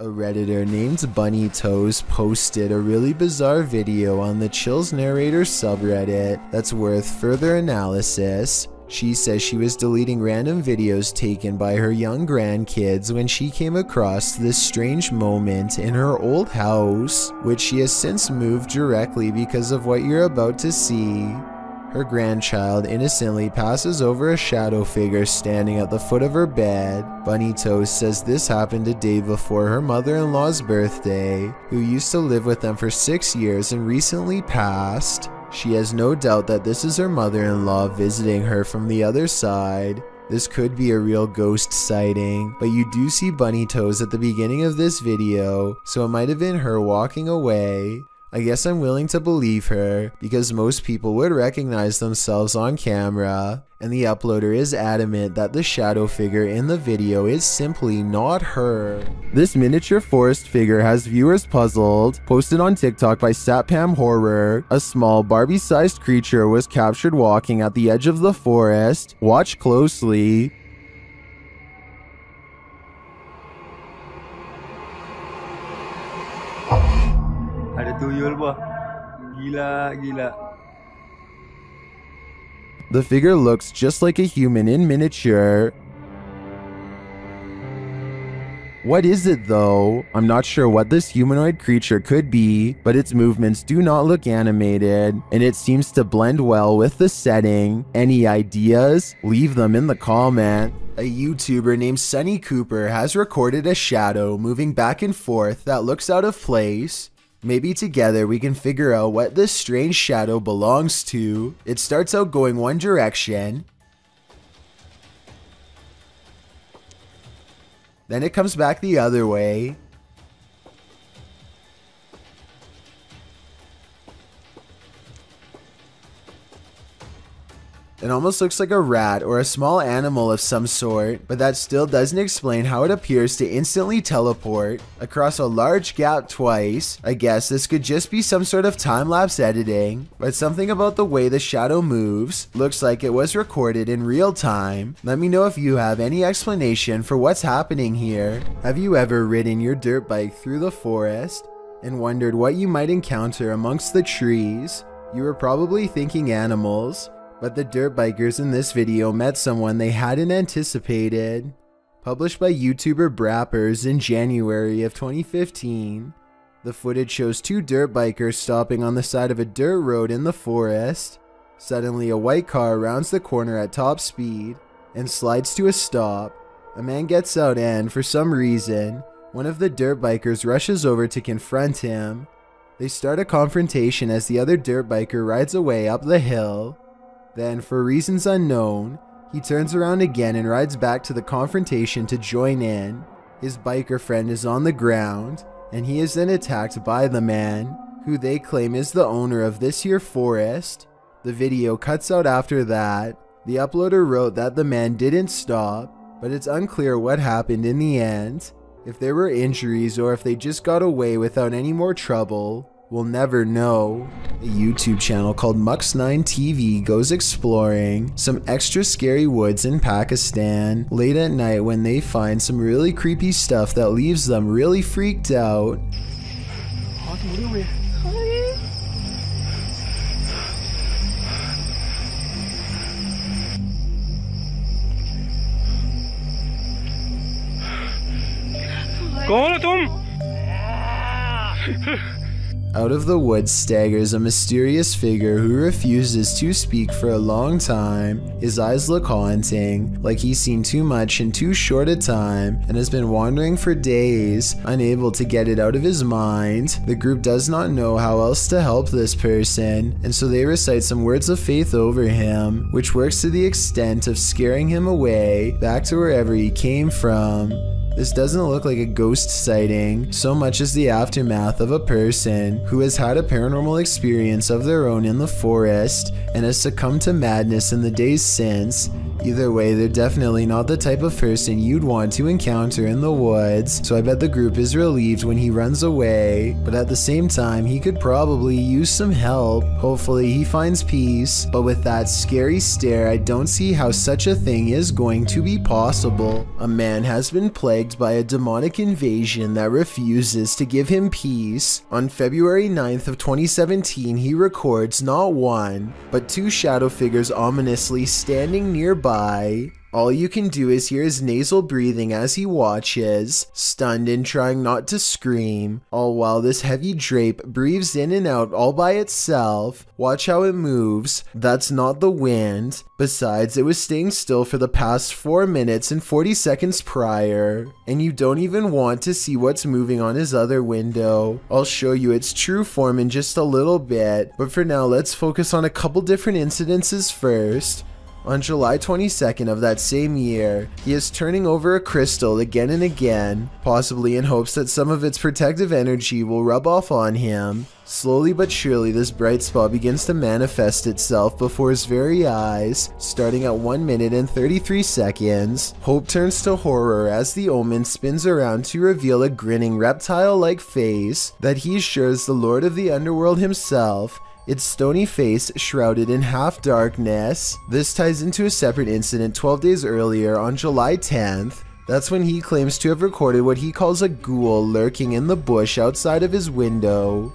A redditor named Bunny Toes posted a really bizarre video on the Chills Narrator subreddit that's worth further analysis. She says she was deleting random videos taken by her young grandkids when she came across this strange moment in her old house, which she has since moved directly because of what you're about to see. Her grandchild innocently passes over a shadow figure standing at the foot of her bed. Bunny Toast says this happened a day before her mother-in-law's birthday, who used to live with them for six years and recently passed. She has no doubt that this is her mother-in-law visiting her from the other side. This could be a real ghost sighting, but you do see bunny toes at the beginning of this video, so it might have been her walking away. I guess I'm willing to believe her because most people would recognize themselves on camera, and the uploader is adamant that the shadow figure in the video is simply not her. This miniature forest figure has viewers puzzled. Posted on TikTok by Satpam Horror, a small Barbie-sized creature was captured walking at the edge of the forest. Watch closely. Ada tuyul buah. Gila, gila. The figure looks just like a human in miniature. What is it though? I'm not sure what this humanoid creature could be, but its movements do not look animated, and it seems to blend well with the setting. Any ideas? Leave them in the comment. A YouTuber named Sunny Cooper has recorded a shadow moving back and forth that looks out of place. Maybe together we can figure out what this strange shadow belongs to. It starts out going one direction, then it comes back the other way. It almost looks like a rat or a small animal of some sort, but that still doesn't explain how it appears to instantly teleport across a large gap twice. I guess this could just be some sort of time-lapse editing, but something about the way the shadow moves looks like it was recorded in real time. Let me know if you have any explanation for what's happening here. Have you ever ridden your dirt bike through the forest and wondered what you might encounter amongst the trees? You were probably thinking animals, but the dirt bikers in this video met someone they hadn't anticipated. Published by YouTuber Brappers in January of 2015, the footage shows two dirt bikers stopping on the side of a dirt road in the forest. Suddenly, a white car rounds the corner at top speed and slides to a stop. A man gets out and, for some reason, one of the dirt bikers rushes over to confront him. They start a confrontation as the other dirt biker rides away up the hill. Then, for reasons unknown, he turns around again and rides back to the confrontation to join in. His biker friend is on the ground, and he is then attacked by the man, who they claim is the owner of this here forest. The video cuts out after that. The uploader wrote that the man didn't stop, but it's unclear what happened in the end. If there were injuries or if they just got away without any more trouble, We'll never know. A YouTube channel called Mux9 TV goes exploring some extra scary woods in Pakistan late at night when they find some really creepy stuff that leaves them really freaked out. कौन हो तुम out of the woods staggers a mysterious figure who refuses to speak for a long time. His eyes look haunting, like he's seen too much in too short a time and has been wandering for days, unable to get it out of his mind. The group does not know how else to help this person, and so they recite some words of faith over him, which works to the extent of scaring him away back to wherever he came from. This doesn't look like a ghost sighting so much as the aftermath of a person who has had a paranormal experience of their own in the forest and has succumbed to madness in the days since. Either way, they're definitely not the type of person you'd want to encounter in the woods, so I bet the group is relieved when he runs away, but at the same time, he could probably use some help. Hopefully, he finds peace, but with that scary stare, I don't see how such a thing is going to be possible. A man has been plagued by a demonic invasion that refuses to give him peace. On February 9th of 2017, he records not one, but two shadow figures ominously standing nearby all you can do is hear his nasal breathing as he watches, stunned and trying not to scream, all while this heavy drape breathes in and out all by itself. Watch how it moves, that's not the wind. Besides, it was staying still for the past 4 minutes and 40 seconds prior, and you don't even want to see what's moving on his other window. I'll show you its true form in just a little bit, but for now let's focus on a couple different incidences first. On July 22nd of that same year, he is turning over a crystal again and again, possibly in hopes that some of its protective energy will rub off on him. Slowly but surely, this bright spot begins to manifest itself before his very eyes, starting at 1 minute and 33 seconds. Hope turns to horror as the omen spins around to reveal a grinning reptile like face that he sure is the lord of the underworld himself its stony face shrouded in half darkness. This ties into a separate incident 12 days earlier on July 10th. That's when he claims to have recorded what he calls a ghoul lurking in the bush outside of his window.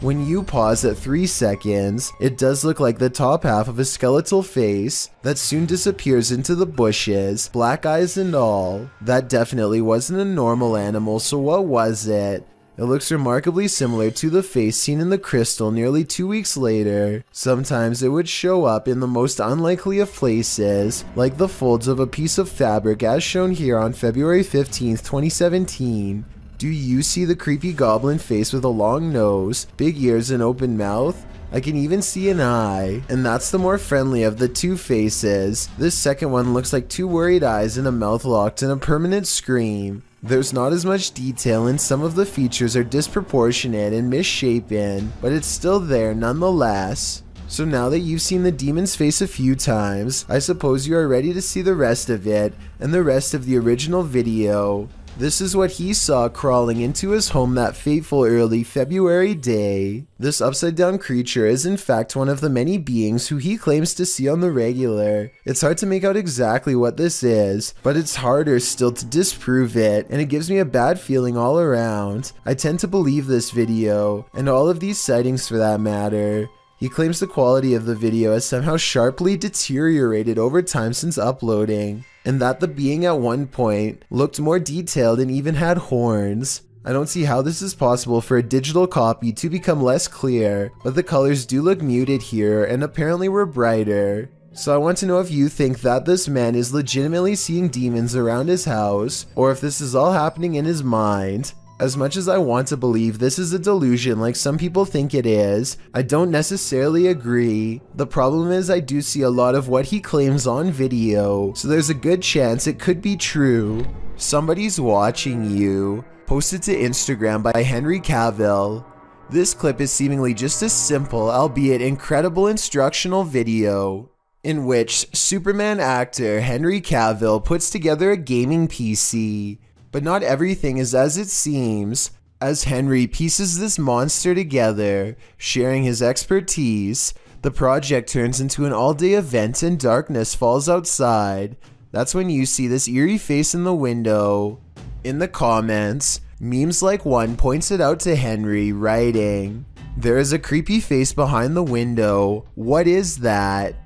When you pause at 3 seconds, it does look like the top half of a skeletal face that soon disappears into the bushes, black eyes and all. That definitely wasn't a normal animal, so what was it? It looks remarkably similar to the face seen in the crystal nearly two weeks later. Sometimes it would show up in the most unlikely of places, like the folds of a piece of fabric as shown here on February 15, 2017. Do you see the creepy goblin face with a long nose, big ears and open mouth? I can even see an eye, and that's the more friendly of the two faces. This second one looks like two worried eyes and a mouth locked in a permanent scream. There's not as much detail and some of the features are disproportionate and misshapen, but it's still there nonetheless. So now that you've seen the demon's face a few times, I suppose you are ready to see the rest of it and the rest of the original video. This is what he saw crawling into his home that fateful early February day. This upside down creature is in fact one of the many beings who he claims to see on the regular. It's hard to make out exactly what this is, but it's harder still to disprove it, and it gives me a bad feeling all around. I tend to believe this video, and all of these sightings for that matter. He claims the quality of the video has somehow sharply deteriorated over time since uploading and that the being at one point looked more detailed and even had horns. I don't see how this is possible for a digital copy to become less clear, but the colors do look muted here and apparently were brighter. So I want to know if you think that this man is legitimately seeing demons around his house, or if this is all happening in his mind. As much as I want to believe this is a delusion like some people think it is, I don't necessarily agree. The problem is I do see a lot of what he claims on video, so there's a good chance it could be true. Somebody's watching you. Posted to Instagram by Henry Cavill. This clip is seemingly just a simple, albeit incredible instructional video in which Superman actor Henry Cavill puts together a gaming PC but not everything is as it seems. As Henry pieces this monster together, sharing his expertise, the project turns into an all day event and darkness falls outside. That's when you see this eerie face in the window. In the comments, memes like one points it out to Henry, writing, There is a creepy face behind the window. What is that?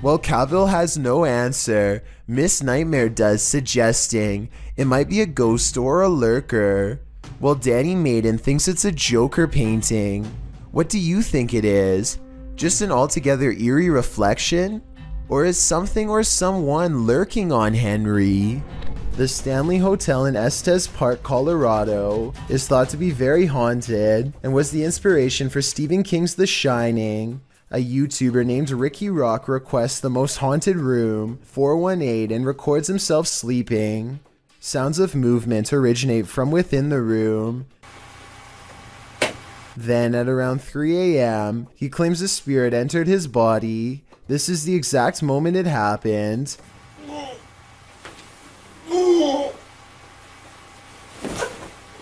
Well, Cavill has no answer. Miss Nightmare does, suggesting it might be a ghost or a lurker. Well, Danny Maiden thinks it's a Joker painting. What do you think it is? Just an altogether eerie reflection? Or is something or someone lurking on Henry? The Stanley Hotel in Estes Park, Colorado is thought to be very haunted and was the inspiration for Stephen King's The Shining. A YouTuber named Ricky Rock requests the most haunted room 418 and records himself sleeping. Sounds of movement originate from within the room. Then at around 3 a.m., he claims a spirit entered his body. This is the exact moment it happened.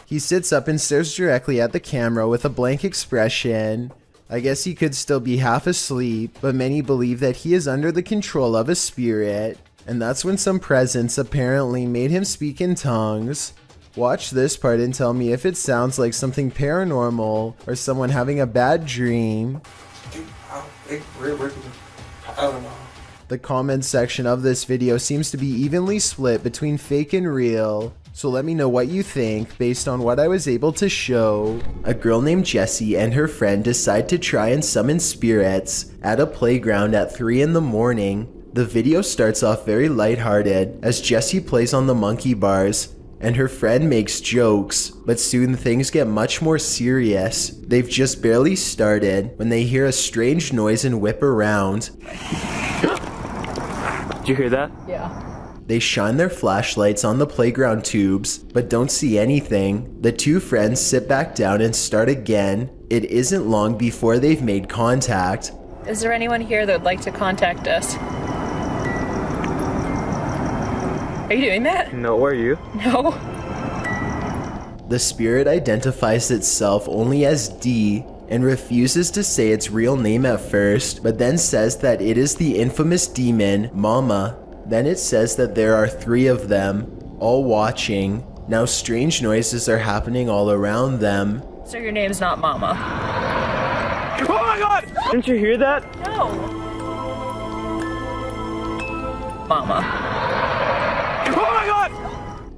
He sits up and stares directly at the camera with a blank expression. I guess he could still be half asleep, but many believe that he is under the control of a spirit. And that's when some presence apparently made him speak in tongues. Watch this part and tell me if it sounds like something paranormal or someone having a bad dream. The comments section of this video seems to be evenly split between fake and real. So let me know what you think based on what I was able to show. A girl named Jessie and her friend decide to try and summon spirits at a playground at 3 in the morning. The video starts off very lighthearted as Jessie plays on the monkey bars and her friend makes jokes, but soon things get much more serious. They've just barely started when they hear a strange noise and whip around. Did you hear that? Yeah. They shine their flashlights on the playground tubes, but don't see anything. The two friends sit back down and start again. It isn't long before they've made contact. Is there anyone here that would like to contact us? Are you doing that? No, are you? No. The spirit identifies itself only as D and refuses to say its real name at first, but then says that it is the infamous demon, Mama. Then it says that there are three of them, all watching. Now strange noises are happening all around them. So your name's not Mama. Oh my god! Didn't you hear that? No. Mama. Oh my god!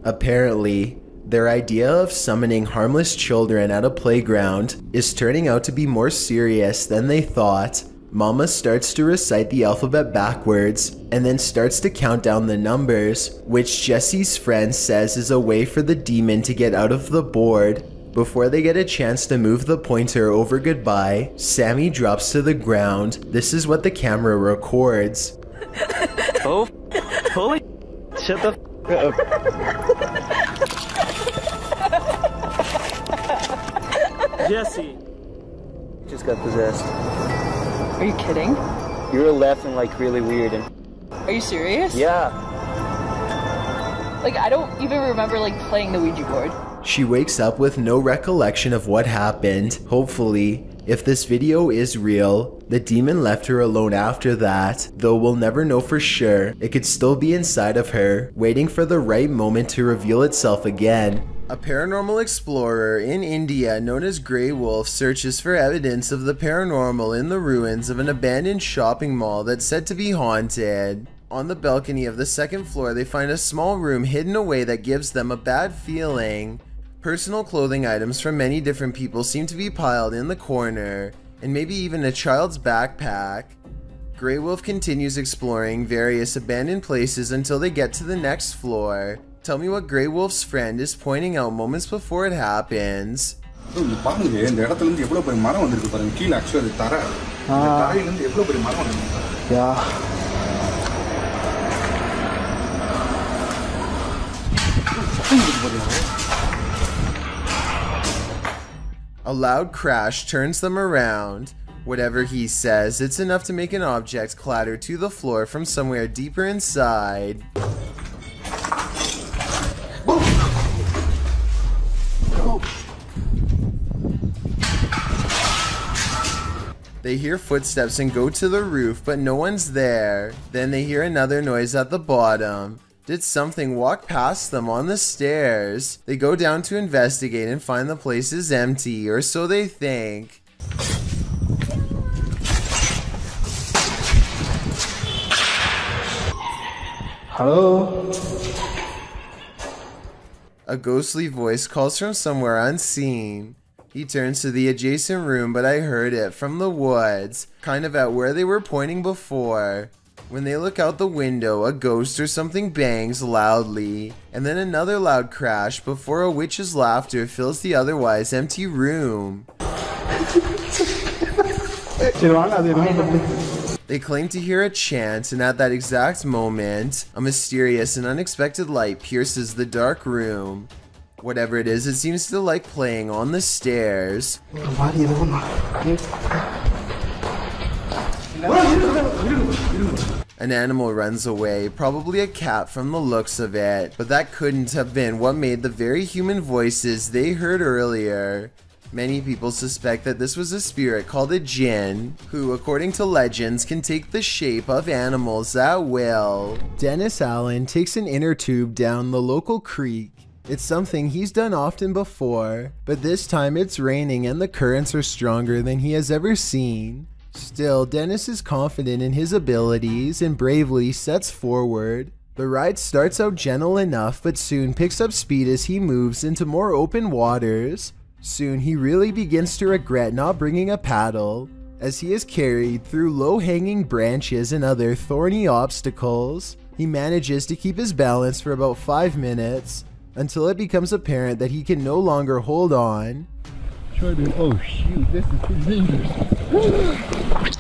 Apparently, their idea of summoning harmless children at a playground is turning out to be more serious than they thought. Mama starts to recite the alphabet backwards and then starts to count down the numbers, which Jessie's friend says is a way for the demon to get out of the board. Before they get a chance to move the pointer over goodbye, Sammy drops to the ground. This is what the camera records. Oh, holy. Shut the f up. Jessie. Just got possessed. Are you kidding? You were laughing like really weird and. Are you serious? Yeah. Like I don't even remember like playing the Ouija board. She wakes up with no recollection of what happened. Hopefully, if this video is real, the demon left her alone after that, though we'll never know for sure. It could still be inside of her, waiting for the right moment to reveal itself again. A paranormal explorer in India known as Grey Wolf searches for evidence of the paranormal in the ruins of an abandoned shopping mall that's said to be haunted. On the balcony of the second floor, they find a small room hidden away that gives them a bad feeling. Personal clothing items from many different people seem to be piled in the corner, and maybe even a child's backpack. Grey Wolf continues exploring various abandoned places until they get to the next floor. Tell me what Grey Wolf's friend is pointing out moments before it happens. இங்க பாருங்க இந்த இடத்துல இருந்து எவ்வளவு பெரிய மரம் வந்திருக்கு பாருங்க கீழே ஆக்சுவலி தரை இந்த தரையில இருந்து எவ்வளவு பெரிய மரம் வந்திருக்கு Yeah. A loud crash turns them around. Whatever he says, it's enough to make an object clatter to the floor from somewhere deeper inside. They hear footsteps and go to the roof, but no one's there. Then they hear another noise at the bottom. Did something walk past them on the stairs? They go down to investigate and find the place is empty, or so they think. Hello? A ghostly voice calls from somewhere unseen. He turns to the adjacent room, but I heard it from the woods, kind of at where they were pointing before. When they look out the window, a ghost or something bangs loudly, and then another loud crash before a witch's laughter fills the otherwise empty room. They claim to hear a chant, and at that exact moment, a mysterious and unexpected light pierces the dark room. Whatever it is, it seems to like playing on the stairs. An animal runs away, probably a cat from the looks of it, but that couldn't have been what made the very human voices they heard earlier. Many people suspect that this was a spirit called a jinn, who, according to legends, can take the shape of animals at will. Dennis Allen takes an inner tube down the local creek. It's something he's done often before, but this time it's raining and the currents are stronger than he has ever seen. Still, Dennis is confident in his abilities and bravely sets forward. The ride starts out gentle enough, but soon picks up speed as he moves into more open waters. Soon he really begins to regret not bringing a paddle, as he is carried through low hanging branches and other thorny obstacles. He manages to keep his balance for about 5 minutes, until it becomes apparent that he can no longer hold on. To. Oh shoot! This is dangerous.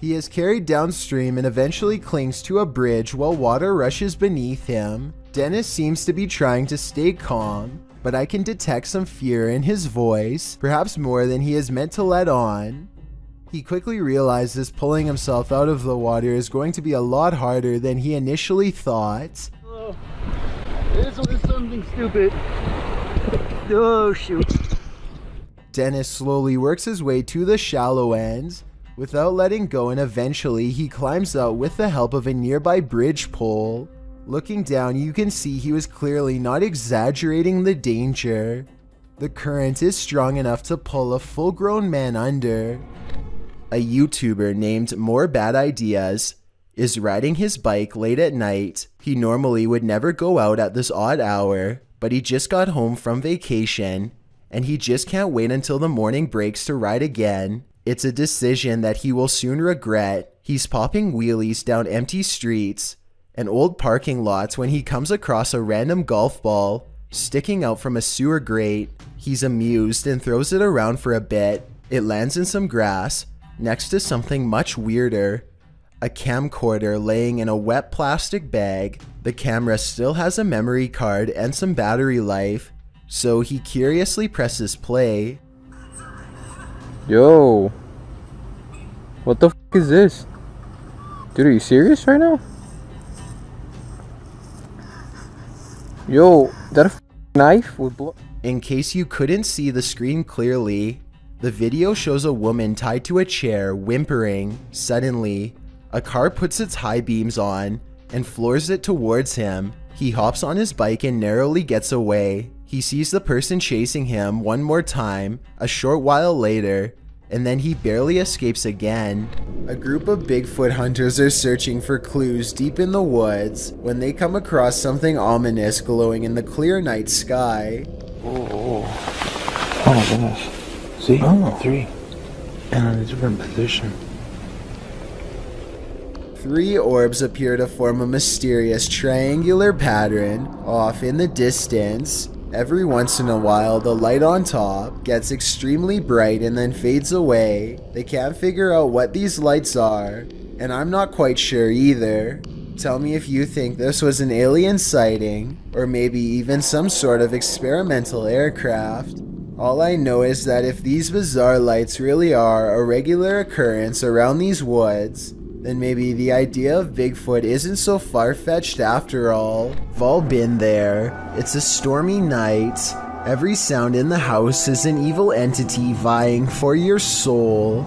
He is carried downstream and eventually clings to a bridge while water rushes beneath him. Dennis seems to be trying to stay calm, but I can detect some fear in his voice, perhaps more than he is meant to let on. He quickly realizes pulling himself out of the water is going to be a lot harder than he initially thought. This was something stupid. Oh shoot! Dennis slowly works his way to the shallow end without letting go, and eventually he climbs out with the help of a nearby bridge pole. Looking down, you can see he was clearly not exaggerating the danger. The current is strong enough to pull a full grown man under. A YouTuber named More Bad Ideas is riding his bike late at night. He normally would never go out at this odd hour, but he just got home from vacation and he just can't wait until the morning breaks to ride again. It's a decision that he will soon regret. He's popping wheelies down empty streets and old parking lots when he comes across a random golf ball sticking out from a sewer grate. He's amused and throws it around for a bit. It lands in some grass next to something much weirder. A camcorder laying in a wet plastic bag. The camera still has a memory card and some battery life, so he curiously presses play. Yo. What the f is this? Dude, are you serious right now? Yo, that a knife with blood? In case you couldn't see the screen clearly, the video shows a woman tied to a chair whimpering. Suddenly, a car puts its high beams on and floors it towards him. He hops on his bike and narrowly gets away. He sees the person chasing him one more time, a short while later, and then he barely escapes again. A group of Bigfoot hunters are searching for clues deep in the woods when they come across something ominous glowing in the clear night sky. Oh my goodness. See? Oh. Three. And in a different position. Three orbs appear to form a mysterious triangular pattern off in the distance. Every once in a while, the light on top gets extremely bright and then fades away. They can't figure out what these lights are, and I'm not quite sure either. Tell me if you think this was an alien sighting, or maybe even some sort of experimental aircraft. All I know is that if these bizarre lights really are a regular occurrence around these woods, then maybe the idea of Bigfoot isn't so far fetched after all. We've all been there. It's a stormy night. Every sound in the house is an evil entity vying for your soul.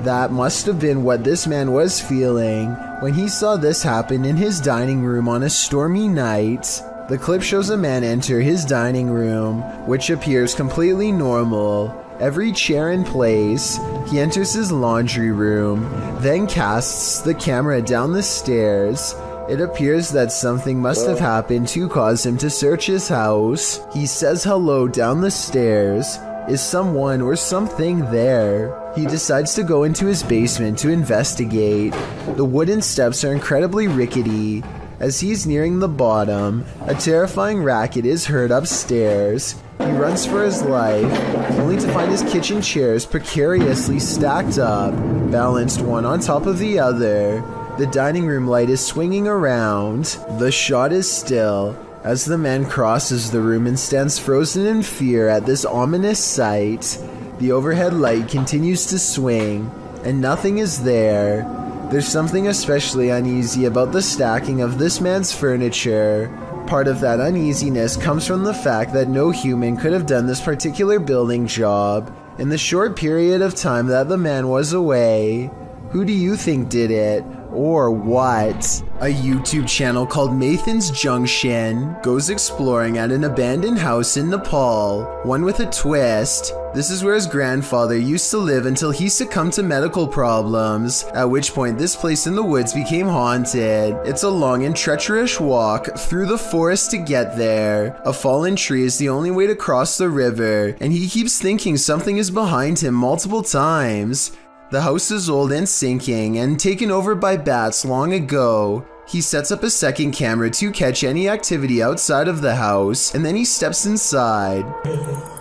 That must have been what this man was feeling when he saw this happen in his dining room on a stormy night. The clip shows a man enter his dining room, which appears completely normal. Every chair in place, he enters his laundry room, then casts the camera down the stairs. It appears that something must have happened to cause him to search his house. He says hello down the stairs. Is someone or something there? He decides to go into his basement to investigate. The wooden steps are incredibly rickety. As he's nearing the bottom, a terrifying racket is heard upstairs. He runs for his life, only to find his kitchen chairs precariously stacked up, balanced one on top of the other. The dining room light is swinging around. The shot is still, As the man crosses the room and stands frozen in fear at this ominous sight, the overhead light continues to swing, and nothing is there. There's something especially uneasy about the stacking of this man's furniture. Part of that uneasiness comes from the fact that no human could have done this particular building job in the short period of time that the man was away. Who do you think did it? Or what? A YouTube channel called Mathan's Junction goes exploring at an abandoned house in Nepal, one with a twist. This is where his grandfather used to live until he succumbed to medical problems, at which point this place in the woods became haunted. It's a long and treacherous walk through the forest to get there. A fallen tree is the only way to cross the river, and he keeps thinking something is behind him multiple times. The house is old and sinking and taken over by bats long ago. He sets up a second camera to catch any activity outside of the house, and then he steps inside.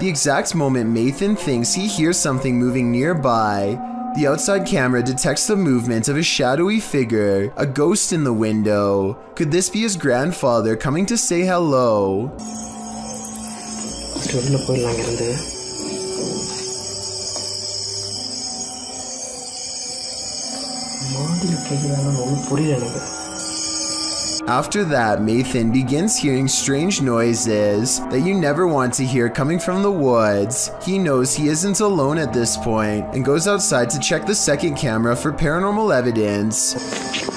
the exact moment Mathan thinks he hears something moving nearby, the outside camera detects the movement of a shadowy figure, a ghost in the window. Could this be his grandfather coming to say hello? வெளில போயிடலாம் இருந்து மாடியில் கேட்குறாங்க ஒன்றும் புரியல எனக்கு After that, Mathan begins hearing strange noises that you never want to hear coming from the woods. He knows he isn't alone at this point and goes outside to check the second camera for paranormal evidence.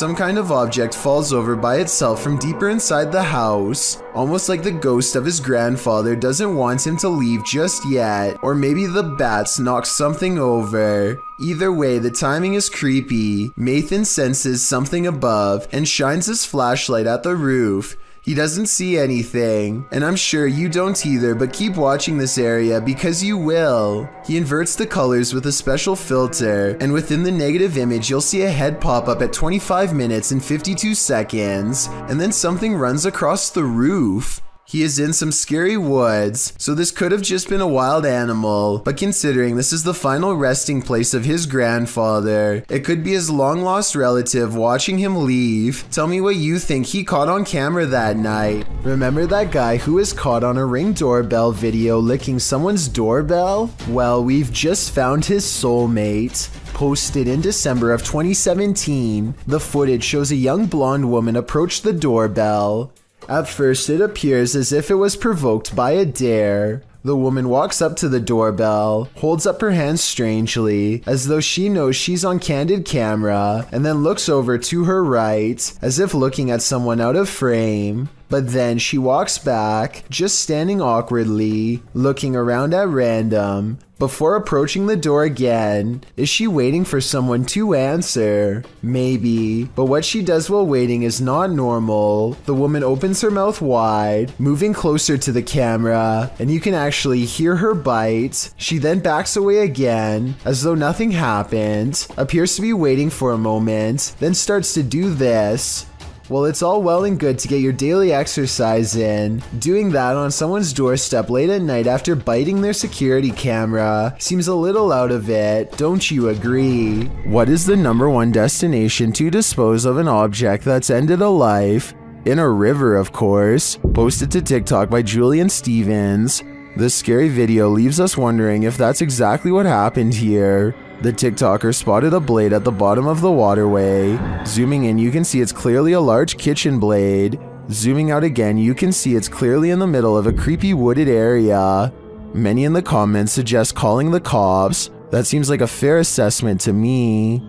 Some kind of object falls over by itself from deeper inside the house, almost like the ghost of his grandfather doesn't want him to leave just yet, or maybe the bats knocked something over. Either way, the timing is creepy. Mathan senses something above and shines his flashlight at the roof. He doesn't see anything, and I'm sure you don't either, but keep watching this area because you will. He inverts the colors with a special filter, and within the negative image, you'll see a head pop up at 25 minutes and 52 seconds, and then something runs across the roof. He is in some scary woods, so this could have just been a wild animal, but considering this is the final resting place of his grandfather, it could be his long lost relative watching him leave. Tell me what you think he caught on camera that night. Remember that guy who was caught on a ring doorbell video licking someone's doorbell? Well, we've just found his soulmate. Posted in December of 2017, the footage shows a young blonde woman approach the doorbell. At first, it appears as if it was provoked by a dare. The woman walks up to the doorbell, holds up her hands strangely, as though she knows she's on candid camera, and then looks over to her right, as if looking at someone out of frame. But then she walks back, just standing awkwardly, looking around at random. Before approaching the door again, is she waiting for someone to answer? Maybe, but what she does while waiting is not normal. The woman opens her mouth wide, moving closer to the camera, and you can actually hear her bite. She then backs away again, as though nothing happened, appears to be waiting for a moment, then starts to do this. Well, it's all well and good to get your daily exercise in. Doing that on someone's doorstep late at night after biting their security camera seems a little out of it. Don't you agree? What is the number one destination to dispose of an object that's ended a life? In a river, of course. Posted to TikTok by Julian Stevens. This scary video leaves us wondering if that's exactly what happened here. The TikToker spotted a blade at the bottom of the waterway. Zooming in, you can see it's clearly a large kitchen blade. Zooming out again, you can see it's clearly in the middle of a creepy wooded area. Many in the comments suggest calling the cops. That seems like a fair assessment to me.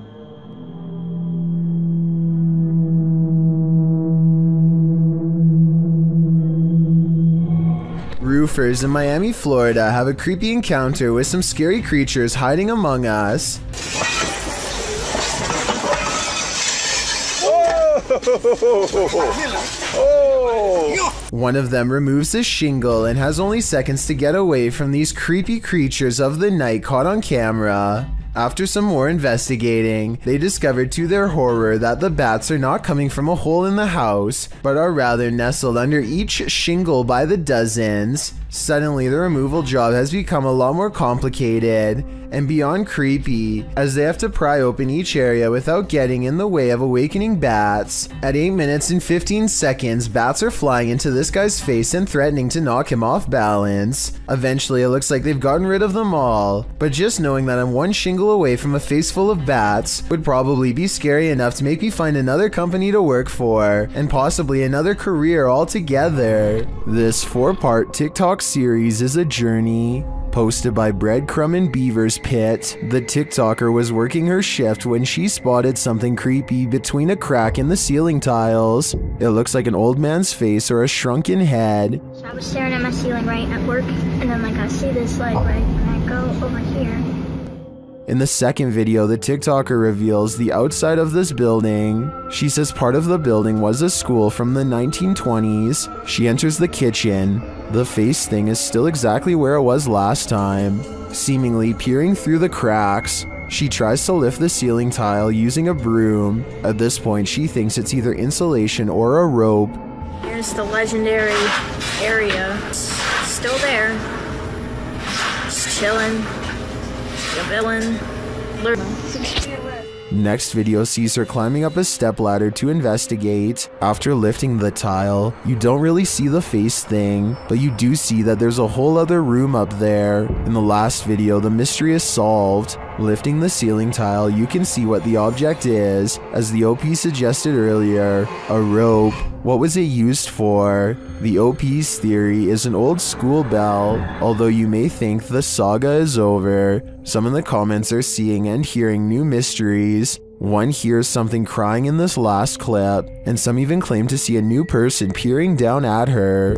Roofers in Miami, Florida have a creepy encounter with some scary creatures hiding among us. One of them removes a shingle and has only seconds to get away from these creepy creatures of the night caught on camera. After some more investigating, they discovered to their horror that the bats are not coming from a hole in the house, but are rather nestled under each shingle by the dozens. Suddenly, the removal job has become a lot more complicated and beyond creepy, as they have to pry open each area without getting in the way of awakening bats. At 8 minutes and 15 seconds, bats are flying into this guy's face and threatening to knock him off balance. Eventually, it looks like they've gotten rid of them all, but just knowing that I'm one shingle away from a face full of bats would probably be scary enough to make me find another company to work for, and possibly another career altogether. This four part TikTok series is a journey Posted by Breadcrumb and Beaver's Pit, the TikToker was working her shift when she spotted something creepy between a crack in the ceiling tiles. It looks like an old man's face or a shrunken head. So I was staring at my ceiling right at work, and then like I see this like right, and I go over here. In the second video, the TikToker reveals the outside of this building. She says part of the building was a school from the 1920s. She enters the kitchen. The face thing is still exactly where it was last time, seemingly peering through the cracks. She tries to lift the ceiling tile using a broom. At this point, she thinks it's either insulation or a rope. Here's the legendary area. It's still there. Just chilling. Villain. Next video sees her climbing up a stepladder to investigate. After lifting the tile, you don't really see the face thing, but you do see that there's a whole other room up there. In the last video, the mystery is solved. Lifting the ceiling tile, you can see what the object is. As the OP suggested earlier, a rope. What was it used for? The OP's theory is an old school bell, although you may think the saga is over. Some in the comments are seeing and hearing new mysteries. One hears something crying in this last clip, and some even claim to see a new person peering down at her.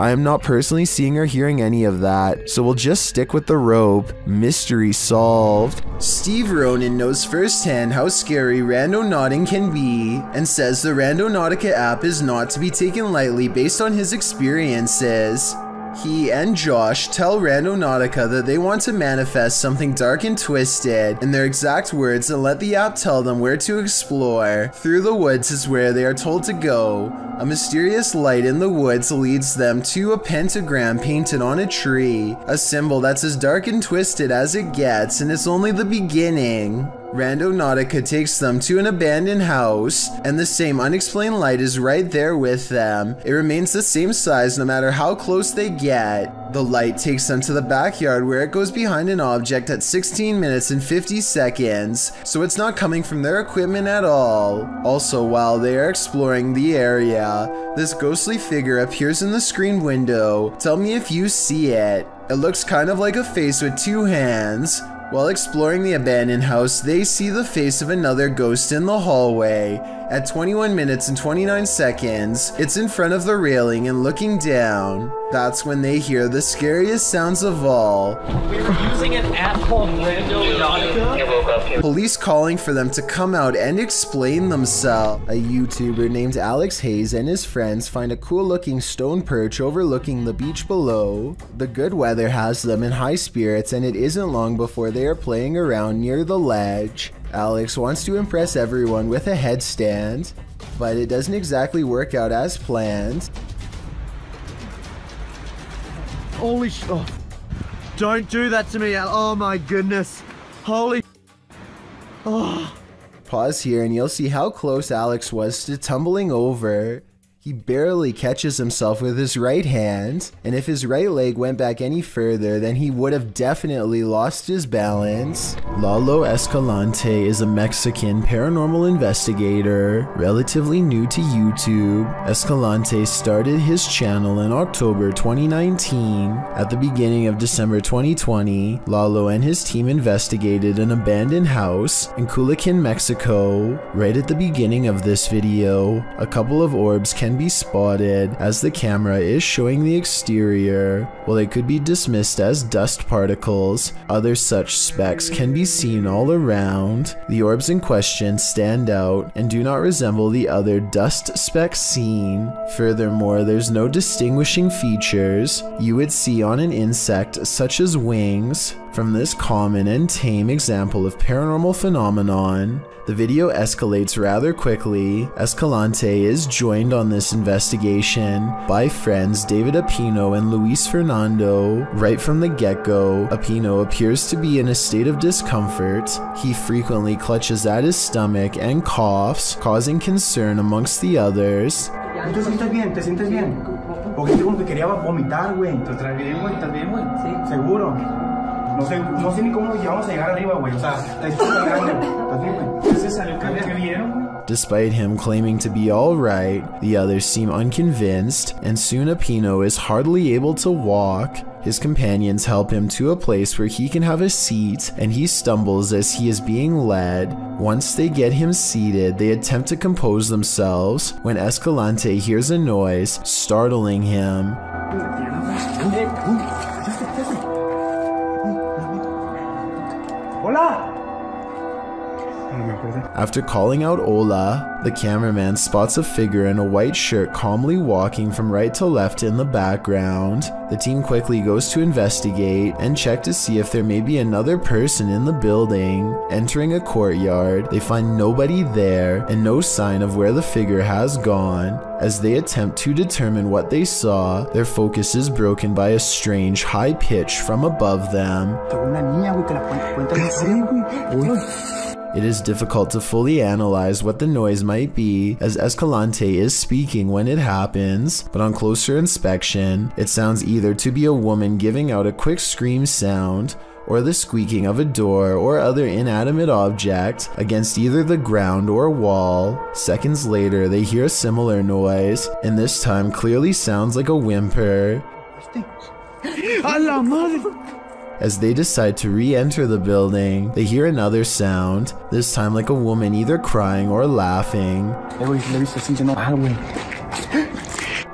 I am not personally seeing or hearing any of that, so we'll just stick with the rope. Mystery solved. Steve Ronan knows firsthand how scary randonauting can be, and says the Randonautica app is not to be taken lightly based on his experiences. He and Josh tell Randonautica that they want to manifest something dark and twisted in their exact words and let the app tell them where to explore. Through the woods is where they are told to go. A mysterious light in the woods leads them to a pentagram painted on a tree, a symbol that's as dark and twisted as it gets, and it's only the beginning. Randonautica takes them to an abandoned house, and the same unexplained light is right there with them. It remains the same size no matter how close they get. The light takes them to the backyard where it goes behind an object at 16 minutes and 50 seconds, so it's not coming from their equipment at all. Also, while they are exploring the area, this ghostly figure appears in the screen window. Tell me if you see it. It looks kind of like a face with two hands. While exploring the abandoned house, they see the face of another ghost in the hallway. At 21 minutes and 29 seconds, it's in front of the railing and looking down. That's when they hear the scariest sounds of all. We were using an app called Randonautica. Police calling for them to come out and explain themselves. A YouTuber named Alex Hayes and his friends find a cool looking stone perch overlooking the beach below. The good weather has them in high spirits and it isn't long before they are playing around near the ledge. Alex wants to impress everyone with a headstand, but it doesn't exactly work out as planned. Holy sh- oh. Don't do that to me, Al. Oh my goodness. Holy. Pause here and you'll see how close Alex was to tumbling over. He barely catches himself with his right hand, and if his right leg went back any further, then he would have definitely lost his balance. Lalo Escalante is a Mexican paranormal investigator, relatively new to YouTube. Escalante started his channel in October 2019. At the beginning of December 2020, Lalo and his team investigated an abandoned house in Culiacan, Mexico. Right at the beginning of this video, a couple of orbs can be spotted as the camera is showing the exterior. While they could be dismissed as dust particles, other such specks can be seen all around. The orbs in question stand out and do not resemble the other dust specks seen. Furthermore, there's no distinguishing features you would see on an insect such as wings. From this common and tame example of paranormal phenomenon, the video escalates rather quickly. Escalante is joined on this investigation by friends David Apino and Luis Fernando. Right from the get-go, Apino appears to be in a state of discomfort. He frequently clutches at his stomach and coughs, causing concern amongst the others. ¿Tú te sientes bien? ¿Te sientes bien? Porque yo como que quería vomitar, güey. Estás bien, güey? ¿Estás bien, güey? Sí. ¿Seguro? No sé, no sé ni cómo vamos a llegar arriba, güey. O sea, la historia grande. ¿Estás bien, güey? ¿Ese salió que, que vieron, güey? Despite him claiming to be alright, the others seem unconvinced, and soon Apino is hardly able to walk. His companions help him to a place where he can have a seat, and he stumbles as he is being led. Once they get him seated, they attempt to compose themselves when Escalante hears a noise, startling him. After calling out Ola, the cameraman spots a figure in a white shirt calmly walking from right to left in the background. The team quickly goes to investigate and check to see if there may be another person in the building. Entering a courtyard, they find nobody there and no sign of where the figure has gone. As they attempt to determine what they saw, their focus is broken by a strange high pitch from above them. It is difficult to fully analyze what the noise might be as Escalante is speaking when it happens, but on closer inspection, it sounds either to be a woman giving out a quick scream sound or the squeaking of a door or other inanimate object against either the ground or wall. Seconds later, they hear a similar noise, and this time clearly sounds like a whimper. ¡A la madre! As they decide to re-enter the building, they hear another sound, this time like a woman either crying or laughing.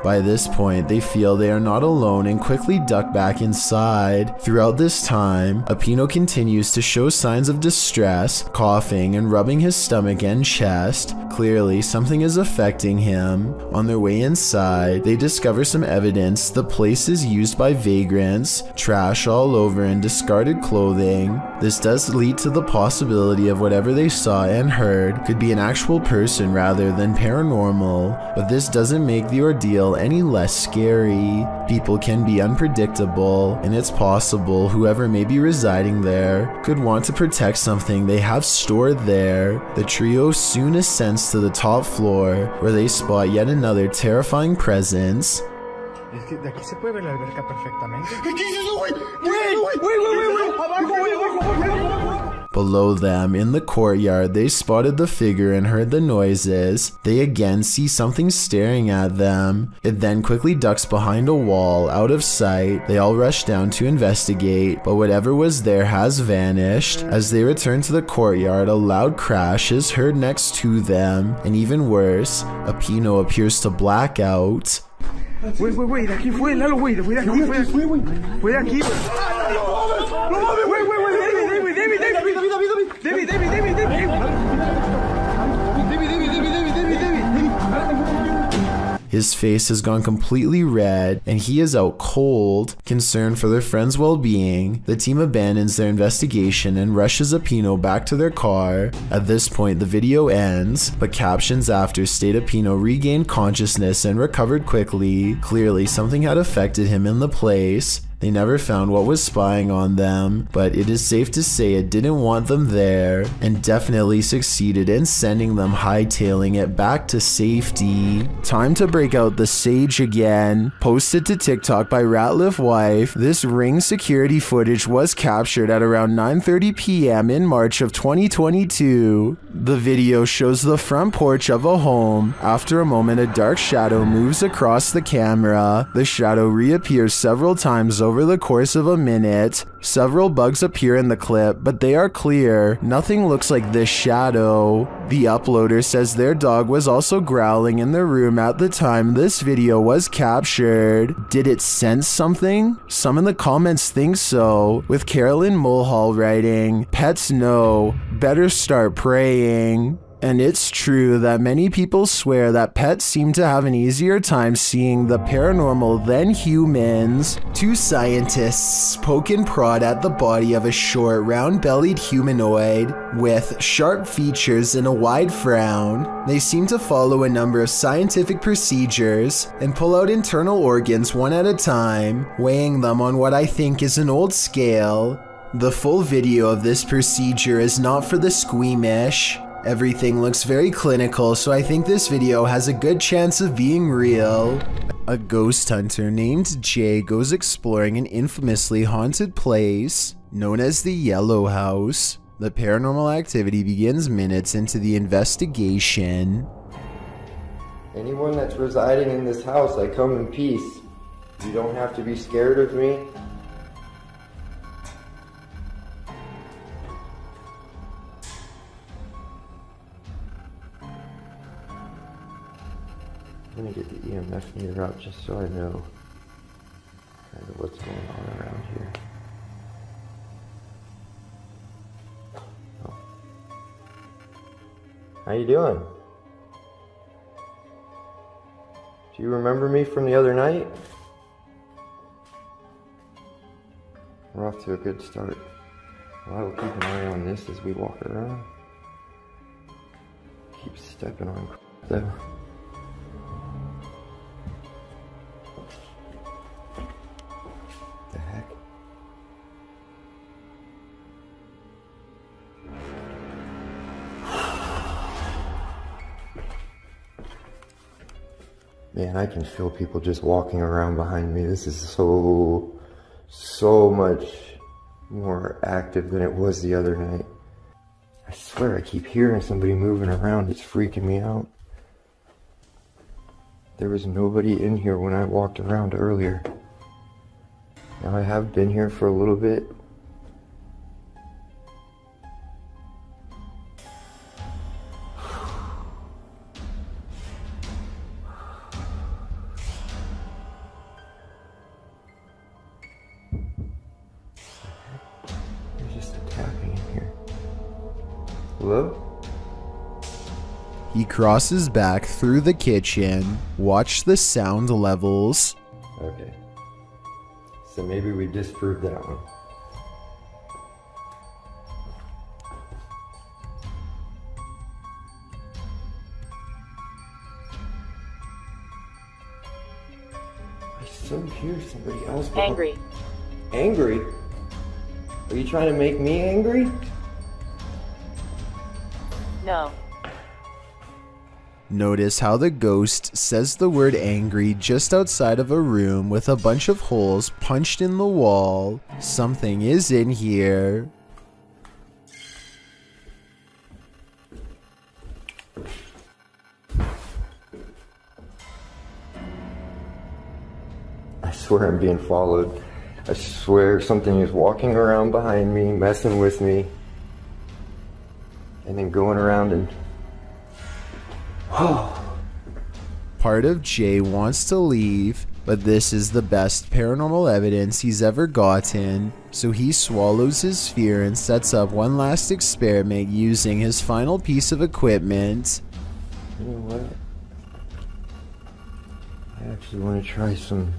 By this point, they feel they are not alone and quickly duck back inside. Throughout this time, Apino continues to show signs of distress, coughing and rubbing his stomach and chest. Clearly, something is affecting him. On their way inside, they discover some evidence the place is used by vagrants, trash all over and discarded clothing. This does lead to the possibility of whatever they saw and heard could be an actual person rather than paranormal, but this doesn't make the ordeal any less scary. People can be unpredictable, and it's possible whoever may be residing there could want to protect something they have stored there. The trio soon ascends to the top floor, where they spot yet another terrifying presence. Es que de aquí se puede ver la alberca perfectamente. ¿Qué es eso, güey? Güey, güey, güey, güey, güey. Abajo, güey, abajo, güey, abajo. Below them, in the courtyard, they spotted the figure and heard the noises. They again see something staring at them. It then quickly ducks behind a wall, out of sight. They all rush down to investigate, but whatever was there has vanished. As they return to the courtyard, a loud crash is heard next to them, and even worse, Apino appears to black out. Güey, güey, güey, de aquí fue, Lalo, güey, fue de aquí, fue de aquí. Fue aquí, güey. No His face has gone completely red and he is out cold. Concerned for their friend's well being, the team abandons their investigation and rushes Apino back to their car. At this point, the video ends, but captions after state Apino regained consciousness and recovered quickly. Clearly, something had affected him in the place. They never found what was spying on them, but it is safe to say it didn't want them there, and definitely succeeded in sending them hightailing it back to safety. Time to break out the Sage again. Posted to TikTok by Ratliff Wife, this ring security footage was captured at around 9.30 p.m. in March of 2022. The video shows the front porch of a home. After a moment, a dark shadow moves across the camera. The shadow reappears several times over over the course of a minute. Several bugs appear in the clip, but they are clear. Nothing looks like this shadow. The uploader says their dog was also growling in the room at the time this video was captured. Did it sense something? Some in the comments think so, with Carolyn Mulhall writing, Pets know, better start praying. And it's true that many people swear that pets seem to have an easier time seeing the paranormal than humans. Two scientists poke and prod at the body of a short, round bellied humanoid with sharp features and a wide frown. They seem to follow a number of scientific procedures and pull out internal organs one at a time, weighing them on what I think is an old scale. The full video of this procedure is not for the squeamish. Everything looks very clinical, so I think this video has a good chance of being real. A ghost hunter named Jay goes exploring an infamously haunted place known as the Yellow House. The paranormal activity begins minutes into the investigation. Anyone that's residing in this house, I come in peace. You don't have to be scared of me. I'm gonna get the EMF meter out just so I know kind of what's going on around here. Oh. How you doing? Do you remember me from the other night? We're off to a good start. Well, I will keep an eye on this as we walk around. Keep stepping on though. Man, I can feel people just walking around behind me. This is so, so much more active than it was the other night. I swear I keep hearing somebody moving around. It's freaking me out. There was nobody in here when I walked around earlier. Now I have been here for a little bit. Crosses back through the kitchen. Watch the sound levels. Okay. So maybe we disproved that one. I so hear somebody else. behind- Angry. Angry? Are you trying to make me angry? No. Notice how the ghost says the word angry just outside of a room with a bunch of holes punched in the wall. Something is in here. I swear I'm being followed. I swear something is walking around behind me, messing with me, and then going around and. Part of Jay wants to leave, but this is the best paranormal evidence he's ever gotten, so he swallows his fear and sets up one last experiment using his final piece of equipment. You know what? I actually want to try some.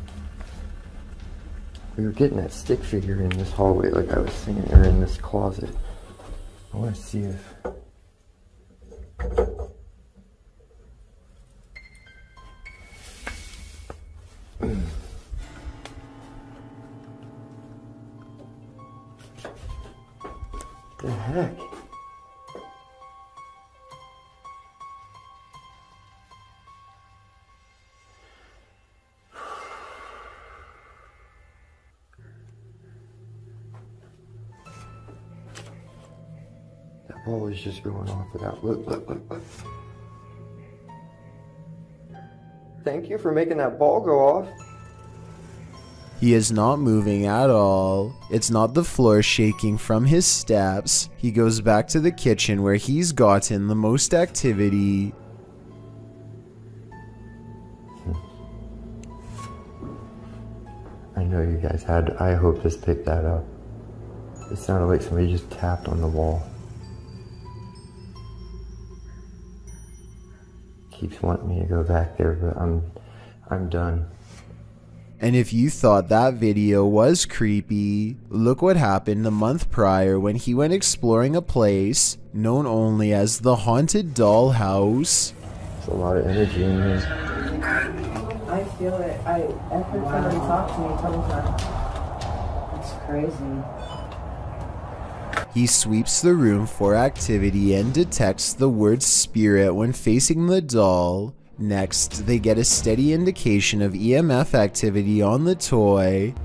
We were getting that stick figure in this hallway, like I was saying, or in this closet. I want to see if. the heck? That ball is just going off without. Look, look, look, look. Thank you for making that ball go off. He is not moving at all. It's not the floor shaking from his steps. He goes back to the kitchen where he's gotten the most activity. I know you guys had. I hope this picked that up. It sounded like somebody just tapped on the wall. Keeps wanting me to go back there, but I'm, I'm done. And if you thought that video was creepy, look what happened the month prior when he went exploring a place known only as the Haunted Dollhouse. There's a lot of energy in here. I feel it. I, I heard somebody talk to me a couple times. It's crazy. He sweeps the room for activity and detects the word spirit when facing the doll. Next, they get a steady indication of EMF activity on the toy.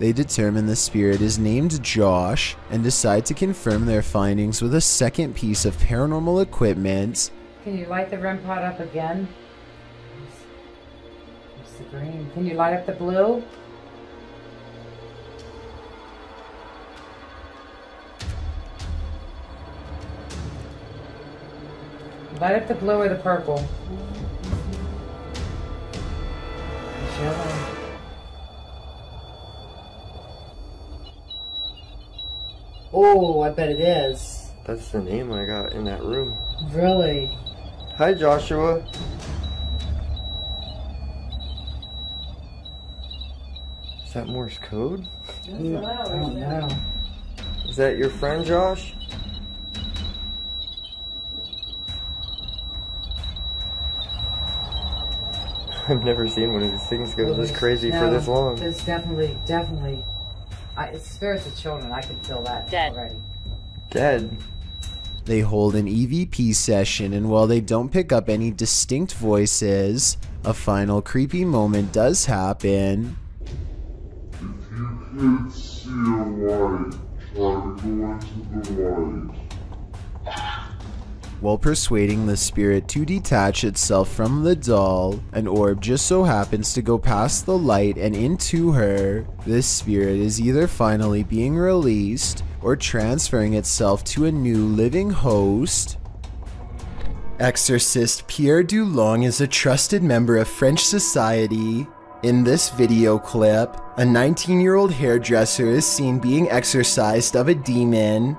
They determine the spirit is named Josh and decide to confirm their findings with a second piece of paranormal equipment. Can you light the REM pod up again? Where's the green? Can you light up the blue? Light up the blue or the purple. Yellow. Oh, I bet it is. That's the name I got in that room. Really? Hi, Joshua. Is that Morse code? I don't know. Is that your friend, Josh? I've never seen one of these things go this crazy for this long. It's definitely, definitely. I, it's spirits of children. I can feel that Dead. already. Dead. They hold an EVP session, and while they don't pick up any distinct voices, a final creepy moment does happen. If you can't see a light, try to into the light. While persuading the spirit to detach itself from the doll, an orb just so happens to go past the light and into her. This spirit is either finally being released or transferring itself to a new living host. Exorcist Pierre Dulong is a trusted member of French society. In this video clip, a 19 year old hairdresser is seen being exorcised of a demon.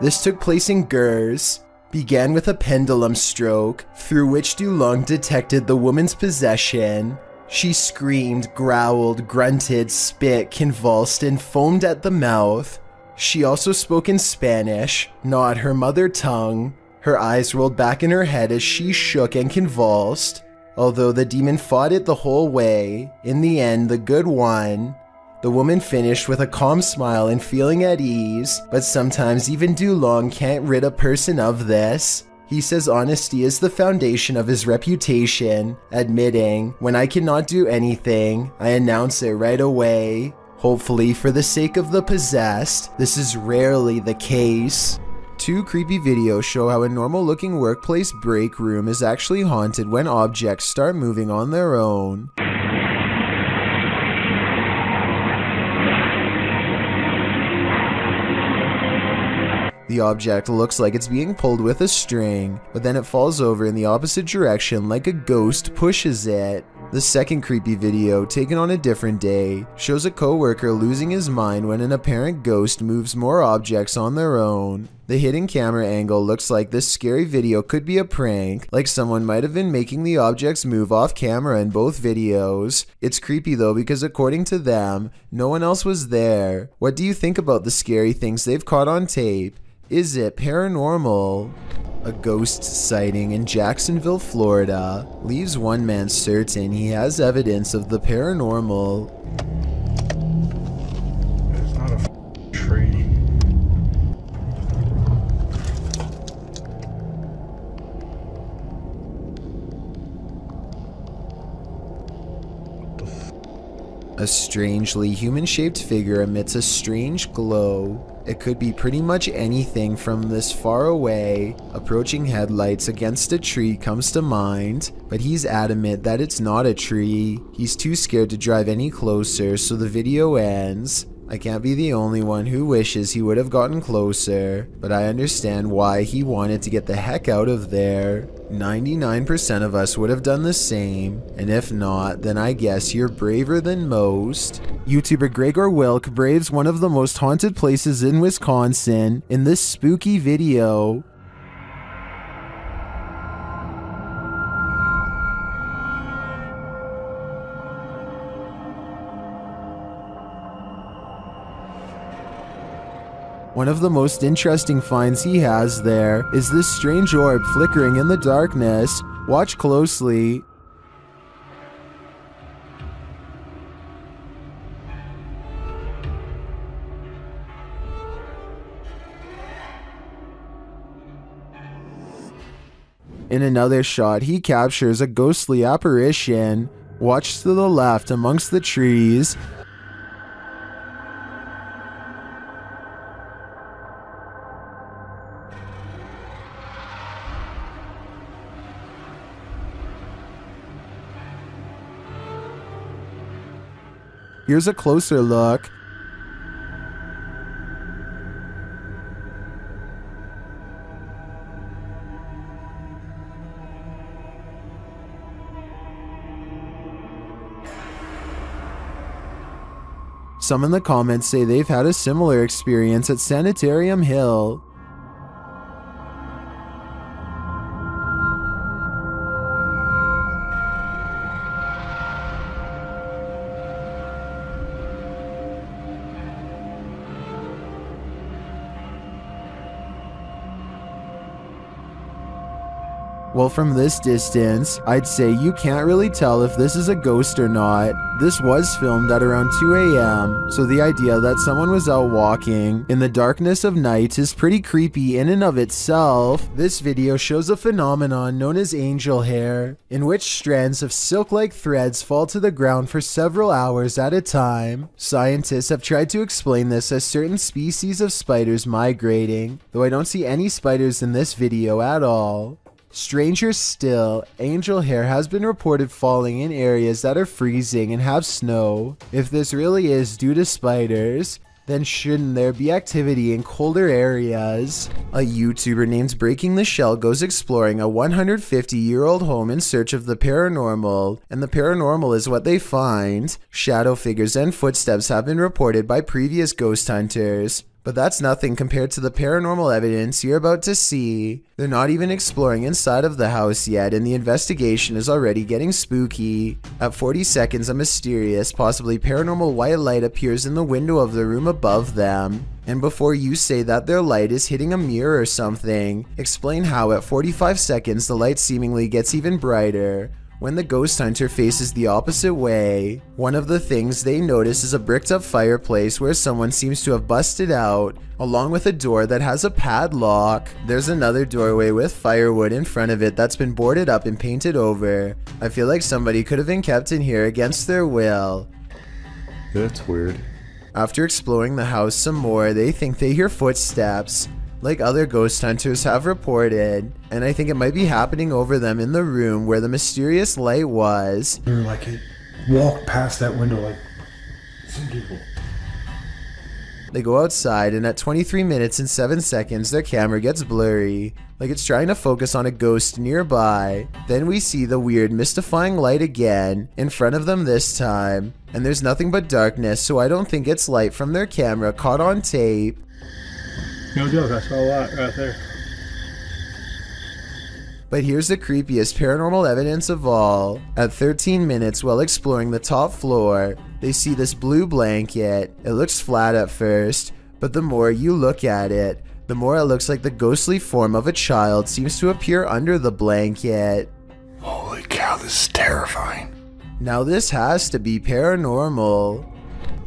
This took place in Gers, began with a pendulum stroke, through which Dulong detected the woman's possession. She screamed, growled, grunted, spit, convulsed, and foamed at the mouth. She also spoke in Spanish, not her mother tongue. Her eyes rolled back in her head as she shook and convulsed. Although the demon fought it the whole way, in the end, the good won. The woman finished with a calm smile and feeling at ease, but sometimes even Dulong can't rid a person of this. He says honesty is the foundation of his reputation, admitting, when I cannot do anything, I announce it right away. Hopefully, for the sake of the possessed, this is rarely the case. Two creepy videos show how a normal looking workplace break room is actually haunted when objects start moving on their own. Object looks like it's being pulled with a string, but then it falls over in the opposite direction like a ghost pushes it. The second creepy video, taken on a different day, shows a coworker losing his mind when an apparent ghost moves more objects on their own. The hidden camera angle looks like this scary video could be a prank, like someone might have been making the objects move off camera in both videos. It's creepy though because according to them, no one else was there. What do you think about the scary things they've caught on tape? Is it paranormal? A ghost sighting in Jacksonville, Florida, leaves one man certain he has evidence of the paranormal. It's not a f- tree. A strangely human shaped figure emits a strange glow. It could be pretty much anything from this far away. Approaching headlights against a tree comes to mind, but he's adamant that it's not a tree. He's too scared to drive any closer, so the video ends. I can't be the only one who wishes he would have gotten closer, but I understand why he wanted to get the heck out of there. 99% of us would have done the same, and if not, then I guess you're braver than most. YouTuber Gregor Wilk braves one of the most haunted places in Wisconsin in this spooky video. One of the most interesting finds he has there is this strange orb flickering in the darkness. Watch closely. In another shot, he captures a ghostly apparition. Watch to the left amongst the trees. Here's a closer look. Some in the comments say they've had a similar experience at Sanitarium Hill. Well, from this distance, I'd say you can't really tell if this is a ghost or not. This was filmed at around 2 a.m., so the idea that someone was out walking in the darkness of night is pretty creepy in and of itself. This video shows a phenomenon known as angel hair, in which strands of silk-like threads fall to the ground for several hours at a time. Scientists have tried to explain this as certain species of spiders migrating, though I don't see any spiders in this video at all. Stranger still, angel hair has been reported falling in areas that are freezing and have snow. If this really is due to spiders, then shouldn't there be activity in colder areas? A YouTuber named Breaking the Shell goes exploring a 150 year old home in search of the paranormal, and the paranormal is what they find. Shadow figures and footsteps have been reported by previous ghost hunters. But that's nothing compared to the paranormal evidence you're about to see. They're not even exploring inside of the house yet, and the investigation is already getting spooky. At 40 seconds, a mysterious, possibly paranormal white light appears in the window of the room above them. And before you say that their light is hitting a mirror or something, explain how at 45 seconds the light seemingly gets even brighter. When the ghost hunter faces the opposite way, one of the things they notice is a bricked up fireplace where someone seems to have busted out, along with a door that has a padlock. There's another doorway with firewood in front of it that's been boarded up and painted over. I feel like somebody could have been kept in here against their will. That's weird. After exploring the house some more, they think they hear footsteps, like other ghost hunters have reported, and I think it might be happening over them in the room where the mysterious light was. You're like it walked past that window like some people. They go outside, and at 23 minutes and 7 seconds, their camera gets blurry, like it's trying to focus on a ghost nearby. Then we see the weird, mystifying light again, in front of them this time, and there's nothing but darkness, so I don't think it's light from their camera caught on tape. No joke, I saw a lot right there. But here's the creepiest paranormal evidence of all. At 13 minutes while exploring the top floor, they see this blue blanket. It looks flat at first, but the more you look at it, the more it looks like the ghostly form of a child seems to appear under the blanket. Holy cow, this is terrifying. Now this has to be paranormal.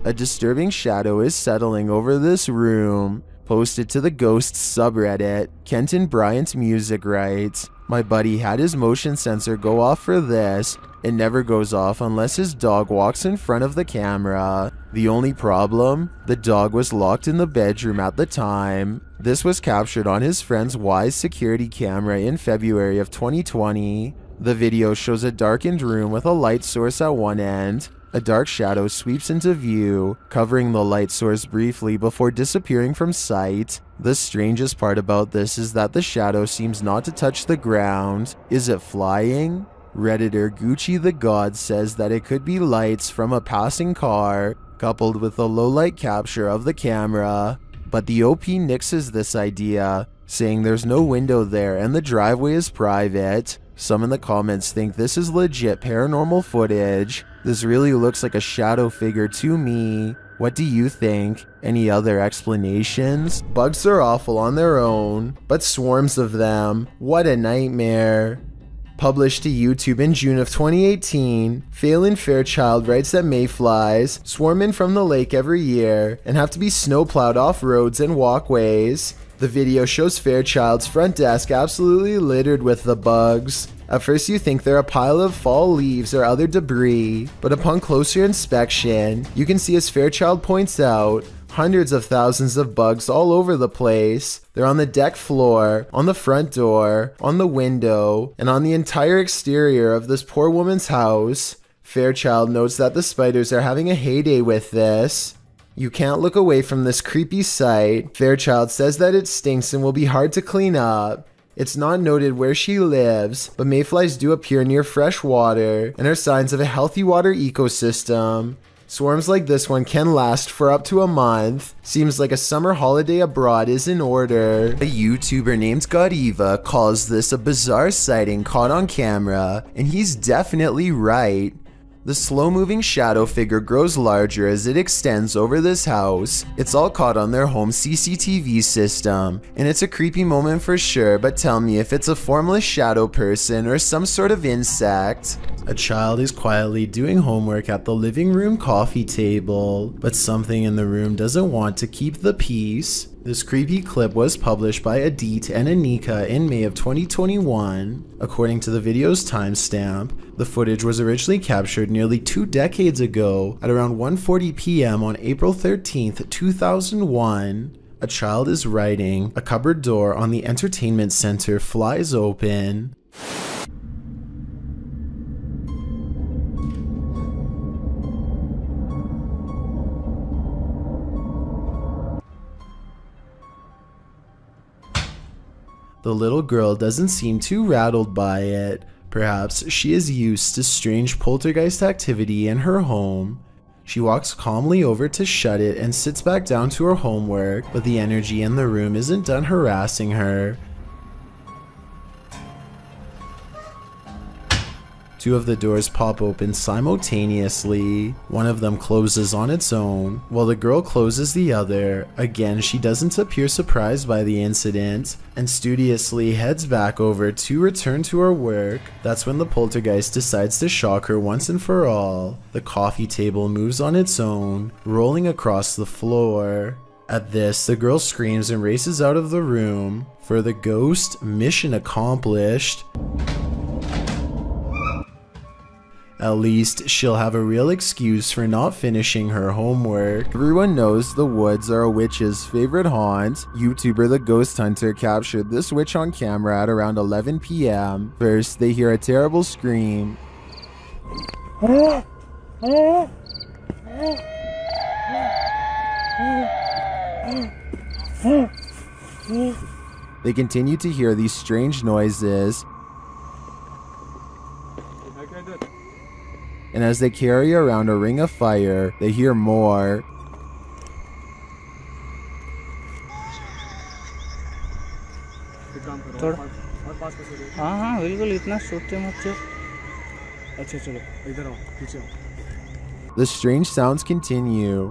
A disturbing shadow is settling over this room. Posted to the Ghosts subreddit, Kenton Bryant Music writes, My buddy had his motion sensor go off for this, It never goes off unless his dog walks in front of the camera. The only problem? The dog was locked in the bedroom at the time. This was captured on his friend's Wyze security camera in February of 2020. The video shows a darkened room with a light source at one end. A dark shadow sweeps into view, covering the light source briefly before disappearing from sight. The strangest part about this is that the shadow seems not to touch the ground. Is it flying? Redditor Gucci the God says that it could be lights from a passing car, coupled with a low light capture of the camera. But the OP nixes this idea, saying there's no window there and the driveway is private. Some in the comments think this is legit paranormal footage. This really looks like a shadow figure to me. What do you think? Any other explanations? Bugs are awful on their own, but swarms of them. What a nightmare. Published to YouTube in June of 2018, Phelan Fairchild writes that mayflies swarm in from the lake every year and have to be snowplowed off roads and walkways. The video shows Fairchild's front desk absolutely littered with the bugs. At first you think they're a pile of fall leaves or other debris, but upon closer inspection, you can see as Fairchild points out, hundreds of thousands of bugs all over the place. They're on the deck floor, on the front door, on the window, and on the entire exterior of this poor woman's house. Fairchild notes that the spiders are having a heyday with this. You can't look away from this creepy sight. Fairchild says that it stinks and will be hard to clean up. It's not noted where she lives, but mayflies do appear near fresh water and are signs of a healthy water ecosystem. Swarms like this one can last for up to a month. Seems like a summer holiday abroad is in order. A YouTuber named Godiva calls this a bizarre sighting caught on camera, and he's definitely right. The slow moving shadow figure grows larger as it extends over this house. It's all caught on their home CCTV system, and it's a creepy moment for sure, but tell me if it's a formless shadow person or some sort of insect. A child is quietly doing homework at the living room coffee table, but something in the room doesn't want to keep the peace. This creepy clip was published by Adit and Anika in May of 2021. According to the video's timestamp, the footage was originally captured nearly two decades ago at around 1:40 p.m. on April 13th, 2001. A child is writing, a cupboard door on the entertainment center flies open. The little girl doesn't seem too rattled by it. Perhaps she is used to strange poltergeist activity in her home. She walks calmly over to shut it and sits back down to her homework, but the energy in the room isn't done harassing her. Two of the doors pop open simultaneously. One of them closes on its own, while the girl closes the other. Again, she doesn't appear surprised by the incident, and studiously heads back over to return to her work. That's when the poltergeist decides to shock her once and for all. The coffee table moves on its own, rolling across the floor. At this, the girl screams and races out of the room. For the ghost, mission accomplished. At least she'll have a real excuse for not finishing her homework. Everyone knows the woods are a witch's favorite haunt. YouTuber The Ghost Hunter captured this witch on camera at around 11 p.m. First, they hear a terrible scream. They continue to hear these strange noises, and as they carry around a ring of fire, they hear more. थोड़ा हाँ हाँ बिल्कुल इतना सोचते मत चल अच्छा चलो इधर आओ पीछे आओ The strange sounds continue.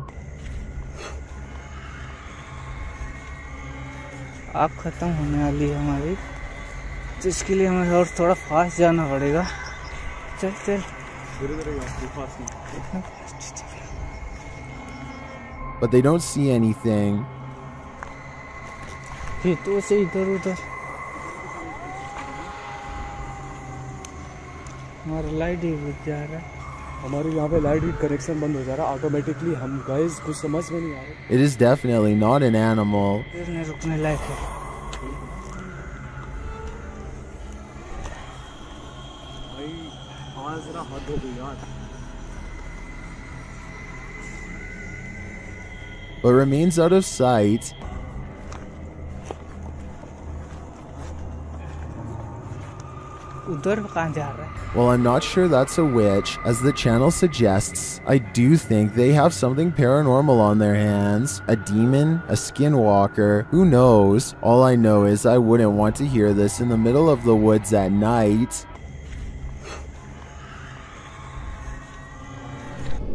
आग खत्म होने वाली है हमारी तो इसके लिए हमें और थोड़ा फास्ट जाना पड़ेगा चल चल But they don't see anything. फिर तो से इधर उधर हमारा लाइट ही बुझ जा रहा है हमारे यहाँ पे लाइट कनेक्शन बंद हो जा रहा है ऑटोमेटिकली हम गाइस कुछ समझ में नहीं आ रहा It is definitely not an animal. इसने रुकने लायक है but remains out of sight. Well, I'm not sure that's a witch. As the channel suggests, I do think they have something paranormal on their hands. A demon? A skinwalker? Who knows? All I know is I wouldn't want to hear this in the middle of the woods at night.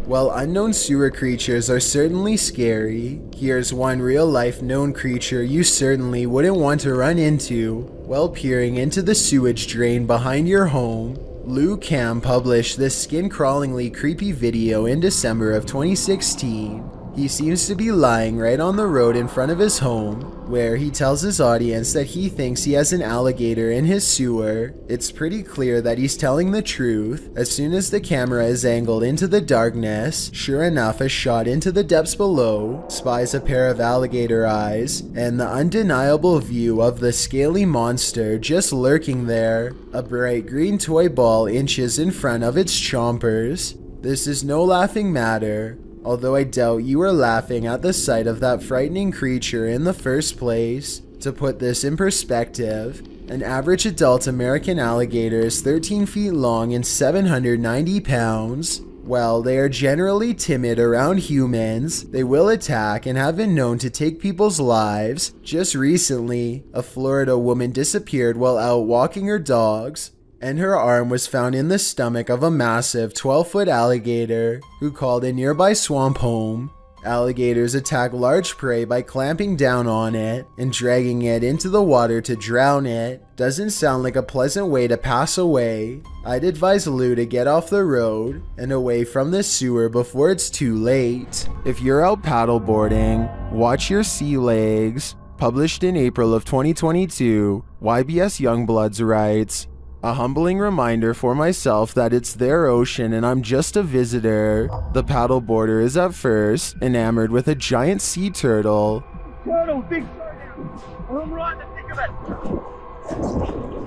While unknown sewer creatures are certainly scary, here's one real life known creature you certainly wouldn't want to run into while peering into the sewage drain behind your home. Lou Cam published this skin crawlingly creepy video in December of 2016. He seems to be lying right on the road in front of his home, where he tells his audience that he thinks he has an alligator in his sewer. It's pretty clear that he's telling the truth. As soon as the camera is angled into the darkness, sure enough, a shot into the depths below spies a pair of alligator eyes and the undeniable view of the scaly monster just lurking there, a bright green toy ball inches in front of its chompers. This is no laughing matter, although I doubt you were laughing at the sight of that frightening creature in the first place. To put this in perspective, an average adult American alligator is 13 feet long and 790 pounds. While they are generally timid around humans, they will attack and have been known to take people's lives. Just recently, a Florida woman disappeared while out walking her dogs, and her arm was found in the stomach of a massive 12 foot alligator who called a nearby swamp home. Alligators attack large prey by clamping down on it and dragging it into the water to drown it. Doesn't sound like a pleasant way to pass away. I'd advise Lou to get off the road and away from the sewer before it's too late. If you're out paddleboarding, watch your sea legs. Published in April of 2022, YBS Youngbloods writes, a humbling reminder for myself that it's their ocean and I'm just a visitor. The paddleboarder is at first enamored with a giant sea turtle. Turtle, big turtle. I'm right in the thick of it.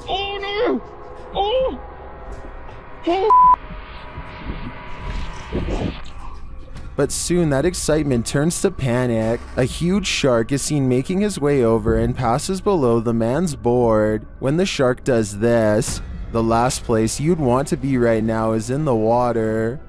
Oh no! Oh! Oh! But soon that excitement turns to panic. A huge shark is seen making his way over and passes below the man's board. When the shark does this, the last place you'd want to be right now is in the water.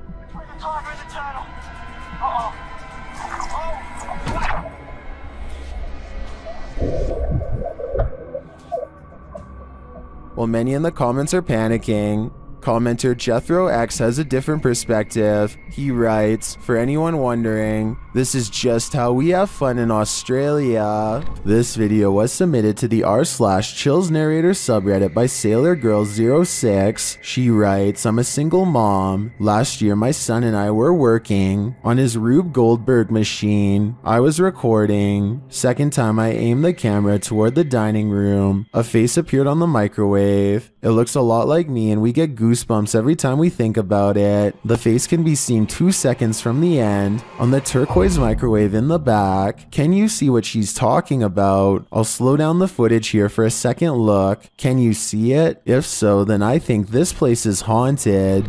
While many in the comments are panicking, commenter Jethro X has a different perspective. He writes, For anyone wondering, this is just how we have fun in Australia. This video was submitted to the r slash chills narrator subreddit by Sailor Girl 06. She writes, I'm a single mom. Last year my son and I were working on his Rube Goldberg machine. I was recording. Second time I aimed the camera toward the dining room. A face appeared on the microwave. It looks a lot like me and we get goosebumps every time we think about it. The face can be seen two seconds from the end on the turquoise microwave in the back. Can you see what she's talking about? I'll slow down the footage here for a second look. Can you see it? If so, then I think this place is haunted.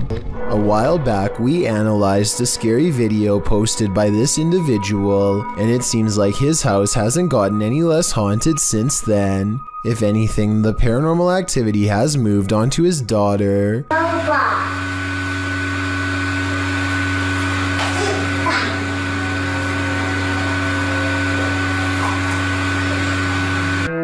A while back, we analyzed a scary video posted by this individual, and it seems like his house hasn't gotten any less haunted since then. If anything, the paranormal activity has moved on to his daughter.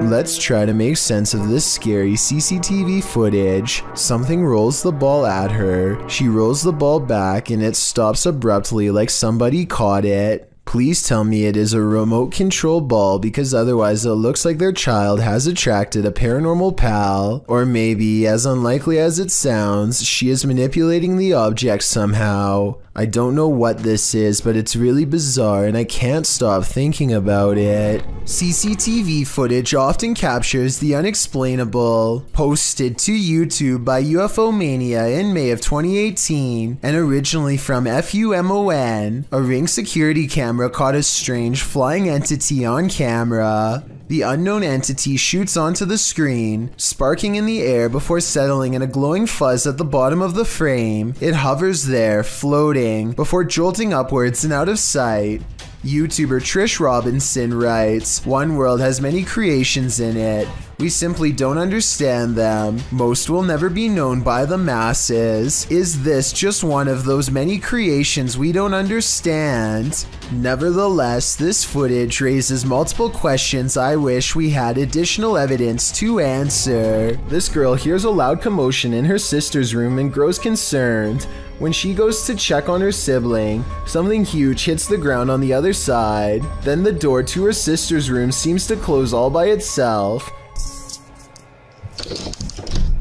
Let's try to make sense of this scary CCTV footage. Something rolls the ball at her. She rolls the ball back and it stops abruptly like somebody caught it. Please tell me it is a remote control ball because otherwise it looks like their child has attracted a paranormal pal. Or maybe, as unlikely as it sounds, she is manipulating the object somehow. I don't know what this is, but it's really bizarre and I can't stop thinking about it. CCTV footage often captures the unexplainable. Posted to YouTube by UFO Mania in May of 2018 and originally from FUMON, a ring security camera caught a strange flying entity on camera. The unknown entity shoots onto the screen, sparking in the air before settling in a glowing fuzz at the bottom of the frame. It hovers there, floating, before jolting upwards and out of sight. YouTuber Trish Robinson writes, One world has many creations in it. We simply don't understand them. Most will never be known by the masses. Is this just one of those many creations we don't understand? Nevertheless, this footage raises multiple questions I wish we had additional evidence to answer. This girl hears a loud commotion in her sister's room and grows concerned. When she goes to check on her sibling, something huge hits the ground on the other side. Then the door to her sister's room seems to close all by itself.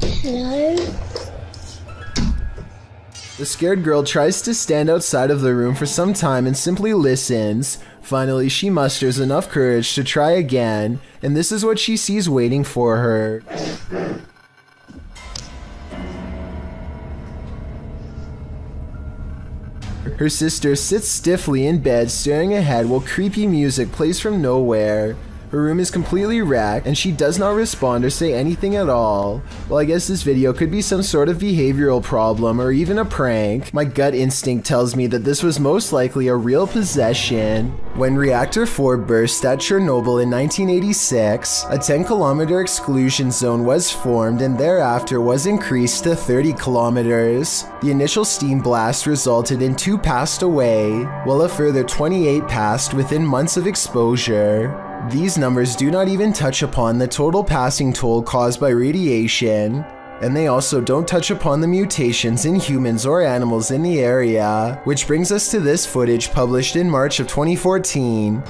Hello? The scared girl tries to stand outside of the room for some time and simply listens. Finally, she musters enough courage to try again, and this is what she sees waiting for her. Her sister sits stiffly in bed staring ahead while creepy music plays from nowhere. Her room is completely wrecked and she does not respond or say anything at all. Well, I guess this video could be some sort of behavioral problem or even a prank. My gut instinct tells me that this was most likely a real possession. When Reactor 4 burst at Chernobyl in 1986, a 10 kilometer exclusion zone was formed and thereafter was increased to 30 kilometers. The initial steam blast resulted in two passed away, while a further 28 passed within months of exposure. These numbers do not even touch upon the total passing toll caused by radiation, and they also don't touch upon the mutations in humans or animals in the area, which brings us to this footage published in March of 2014.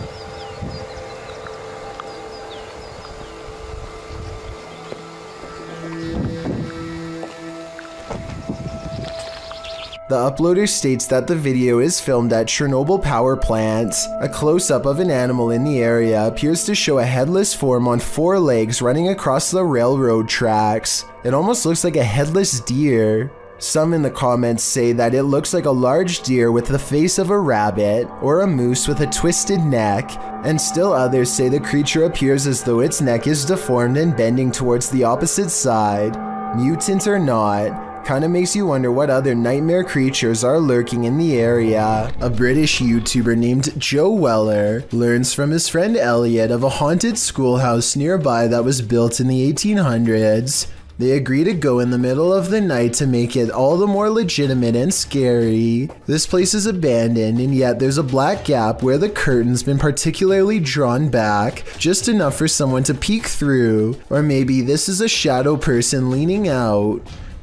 The uploader states that the video is filmed at Chernobyl power plant. A close-up of an animal in the area appears to show a headless form on four legs running across the railroad tracks. It almost looks like a headless deer. Some in the comments say that it looks like a large deer with the face of a rabbit, or a moose with a twisted neck, and still others say the creature appears as though its neck is deformed and bending towards the opposite side. Mutant or not, Kinda makes you wonder what other nightmare creatures are lurking in the area. A British YouTuber named Joe Weller learns from his friend Elliot of a haunted schoolhouse nearby that was built in the 1800s. They agree to go in the middle of the night to make it all the more legitimate and scary. This place is abandoned, and yet there's a black gap where the curtain's been particularly drawn back, just enough for someone to peek through. Or maybe this is a shadow person leaning out.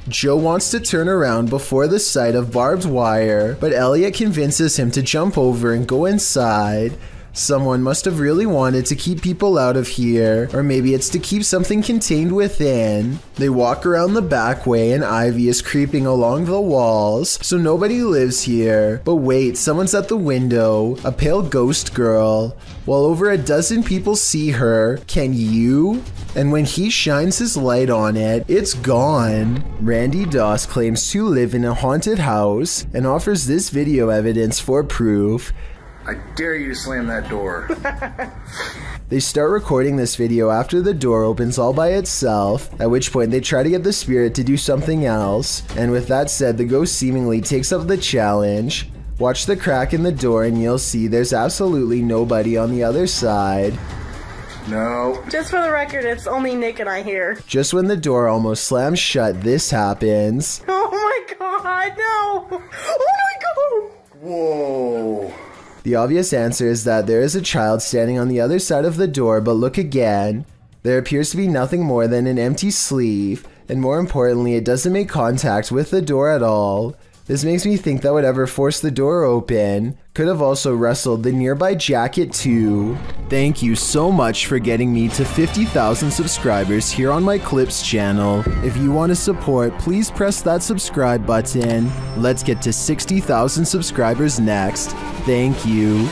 Joe wants to turn around before the sight of barbed wire, but Elliot convinces him to jump over and go inside. Someone must have really wanted to keep people out of here, or maybe it's to keep something contained within. They walk around the back way and Ivy is creeping along the walls, so nobody lives here. But wait, someone's at the window, a pale ghost girl. While over a dozen people see her, can you? And when he shines his light on it, it's gone. Randy Doss claims to live in a haunted house and offers this video evidence for proof. I dare you to slam that door. They start recording this video after the door opens all by itself, at which point they try to get the spirit to do something else. And with that said, the ghost seemingly takes up the challenge. Watch the crack in the door and you'll see there's absolutely nobody on the other side. No. Just for the record, it's only Nick and I here. Just when the door almost slams shut, this happens. Oh my god, no! Oh my god! Whoa. The obvious answer is that there is a child standing on the other side of the door, but look again. There appears to be nothing more than an empty sleeve, and more importantly, it doesn't make contact with the door at all. This makes me think that whatever forced the door open could have also wrestled the nearby jacket too. Thank you so much for getting me to 50,000 subscribers here on my Clips channel. If you want to support, please press that subscribe button. Let's get to 60,000 subscribers next. Thank you.